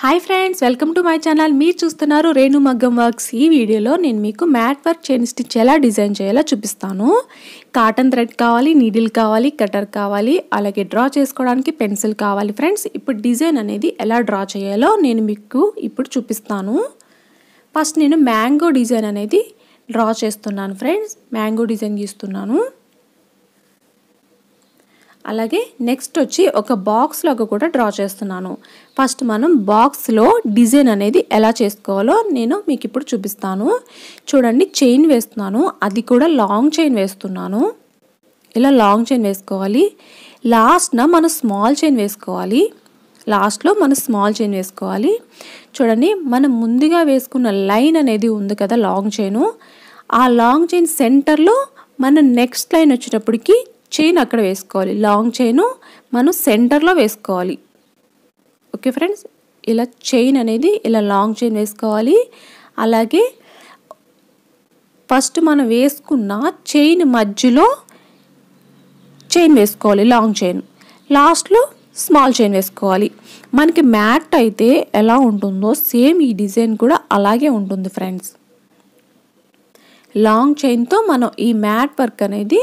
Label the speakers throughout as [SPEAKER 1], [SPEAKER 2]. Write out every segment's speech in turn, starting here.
[SPEAKER 1] Hi friends welcome to my channel మీరు చూస్తున్నారు Renu Maggam works. ఈ వీడియోలో నేను మీకు మ్యాట్ వర్క్ చైన్ స్టిచ్ ఎలా డిజైన్ చేయాలో చూపిస్తాను. కాటన్ థ్రెడ్ కావాలి నీడిల్ కావాలి కటర్ కావాలి అలాగే డ్రా చేసుకోవడానికి పెన్సిల్ కావాలి ఫ్రెండ్స్ ఇప్పుడు డిజైన్ అనేది ఎలా డ్రా చేయాలో నేను మీకు ఇప్పుడు చూపిస్తాను. ఫస్ట్ నేను మ్యాంగో డిజైన్ అనేది డ్రా చేస్తున్నాను ఫ్రెండ్స్ మ్యాంగో డిజైన్ గీస్తున్నాను. అలాగే నెక్స్ట్ వచ్చి ఒక బాక్స్లోకి కూడా డ్రా చేస్తున్నాను. ఫస్ట్ మనం బాక్స్లో డిజైన్ అనేది ఎలా చేసుకోవాలో నేను మీకు ఇప్పుడు చూపిస్తాను. చూడండి చైన్ వేస్తున్నాను. అది కూడా లాంగ్ చైన్ వేస్తున్నాను. ఇలా లాంగ్ చైన్ వేసుకోవాలి. లాస్ట్న మనం స్మాల్ చైన్ వేసుకోవాలి. లాస్ట్లో మనం స్మాల్ చైన్ వేసుకోవాలి. చూడండి మనం ముందుగా వేసుకున్న లైన్ అనేది ఉంది కదా లాంగ్ చైను ఆ లాంగ్ చైన్ సెంటర్లో మన నెక్స్ట్ లైన్ వచ్చేటప్పటికి చైన్ అక్కడ వేసుకోవాలి. లాంగ్ చైను మనం సెంటర్లో వేసుకోవాలి. Okay friends? ఇలా చైన్ అనేది ఇలా లాంగ్ చైన్ వేసుకోవాలి. అలాగే ఫస్ట్ మనం వేసుకున్న చైన్ మధ్యలో చైన్ వేసుకోవాలి లాంగ్ చైన్. లాస్ట్లో స్మాల్ చైన్ వేసుకోవాలి. మనకి మ్యాట్ అయితే ఎలా ఉంటుందో సేమ్ ఈ డిజైన్ కూడా అలాగే ఉంటుంది ఫ్రెండ్స్. లాంగ్ చైన్తో మనం ఈ మ్యాట్ వర్క్ అనేది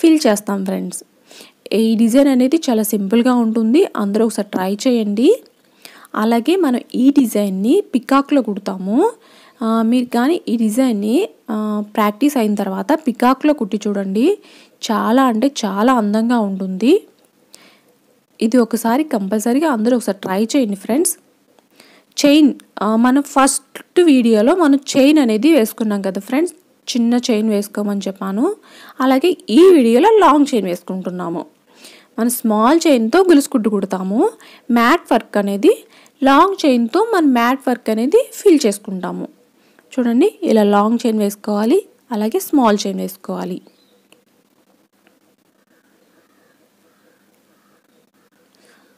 [SPEAKER 1] ఫిల్ చేస్తాం ఫ్రెండ్స్. ఈ డిజైన్ అనేది చాలా సింపుల్గా ఉంటుంది. అందరూ ఒకసారి ట్రై చేయండి. అలాగే మనం ఈ డిజైన్ని పికాక్లో కుడతాము. మీరు కానీ ఈ డిజైన్ని ప్రాక్టీస్ అయిన తర్వాత పికాక్లో కుట్టి చూడండి. చాలా అంటే చాలా అందంగా ఉంటుంది. ఇది ఒకసారి కంపల్సరీగా అందరూ ఒకసారి ట్రై చేయండి ఫ్రెండ్స్. చైన్ మనం ఫస్ట్ వీడియోలో మనం చైన్ అనేది వేసుకున్నాం కదా ఫ్రెండ్స్. చిన్న చైన్ వేసుకోమని చెప్పాను. అలాగే ఈ వీడియోలో లాంగ్ చైన్ వేసుకుంటున్నాము. మనం స్మాల్ చైన్తో గులుసుకుట్టు కుడతాము. మ్యాట్ వర్క్ అనేది లాంగ్ చైన్తో మన మ్యాట్ వర్క్ అనేది ఫిల్ చేసుకుంటాము. చూడండి ఇలా లాంగ్ చైన్ వేసుకోవాలి అలాగే స్మాల్ చైన్ వేసుకోవాలి.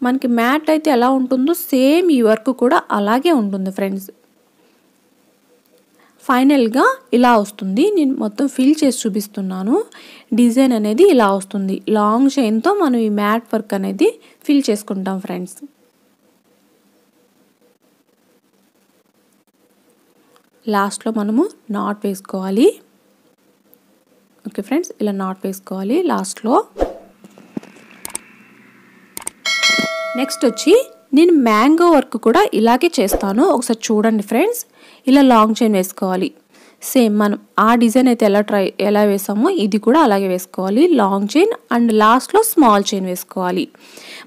[SPEAKER 1] మనకి మ్యాట్ అయితే ఎలా ఉంటుందో సేమ్ ఈ వర్క్ కూడా అలాగే ఉంటుంది ఫ్రెండ్స్. ఫైనల్గా ఇలా వస్తుంది. నేను మొత్తం ఫిల్ చేసి చూపిస్తున్నాను. డిజైన్ అనేది ఇలా వస్తుంది. లాంగ్ చైన్తో మనం ఈ మ్యాట్ వర్క్ అనేది ఫిల్ చేసుకుంటాం ఫ్రెండ్స్. లాస్ట్లో మనము నాట్ వేసుకోవాలి. ఓకే ఫ్రెండ్స్ ఇలా నాట్ వేసుకోవాలి లాస్ట్లో. నెక్స్ట్ వచ్చి నేను మ్యాంగో వర్క్ కూడా ఇలాగే చేస్తాను. ఒకసారి చూడండి ఫ్రెండ్స్. ఇలా లాంగ్ చైన్ వేసుకోవాలి. సేమ్ మనం ఆ డిజైన్ అయితే ఎలా ట్రై ఎలా వేసామో ఇది కూడా అలాగే వేసుకోవాలి. లాంగ్ చైన్ అండ్ లాస్ట్లో స్మాల్ చైన్ వేసుకోవాలి.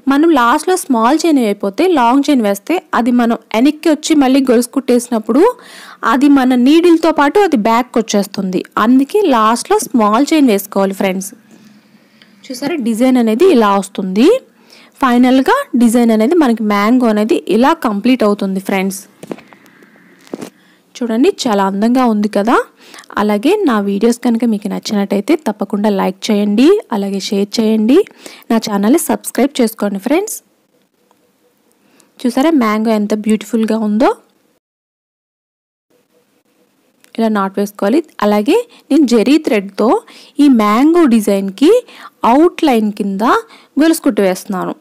[SPEAKER 1] మనం లాస్ట్లో స్మాల్ చైన్ అయిపోతే లాంగ్ చైన్ వేస్తే అది మనం వెనక్కి వచ్చి మళ్ళీ గొలుసు కుట్టేసినప్పుడు అది మన నీడిల్తో పాటు అది బ్యాక్ వచ్చేస్తుంది. అందుకే లాస్ట్లో స్మాల్ చైన్ వేసుకోవాలి ఫ్రెండ్స్. చూసారా? డిజైన్ అనేది ఇలా వస్తుంది. ఫైనల్గా డిజైన్ అనేది మనకి మ్యాంగో అనేది ఇలా కంప్లీట్ అవుతుంది ఫ్రెండ్స్. చూడండి చాలా అందంగా ఉంది కదా. అలాగే నా వీడియోస్ కనుక మీకు నచ్చినట్టయితే తప్పకుండా లైక్ చేయండి అలాగే షేర్ చేయండి. నా ఛానల్ని సబ్స్క్రైబ్ చేసుకోండి ఫ్రెండ్స్. చూసారా మ్యాంగో ఎంత బ్యూటిఫుల్గా ఉందో. ఇలా నాట్ వేసుకోవాలి. అలాగే నేను జెరీ థ్రెడ్తో ఈ మ్యాంగో డిజైన్కి అవుట్ లైన్ కింద గొలుసుకుట్టు వేస్తున్నాను.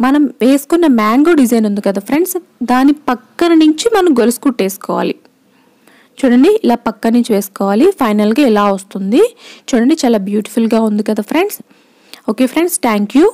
[SPEAKER 1] మనం వేసుకున్న మ్యాంగో డిజైన్ ఉంది కదా ఫ్రెండ్స్ దాని పక్కన నుంచి మనం గొలుసు కుట్టేసుకోవాలి చూడండి ఇలా పక్క నుంచి వేసుకోవాలి. ఫైనల్గా ఇలా వస్తుంది. చూడండి చాలా బ్యూటిఫుల్గా ఉంది కదా friends. Okay friends thank you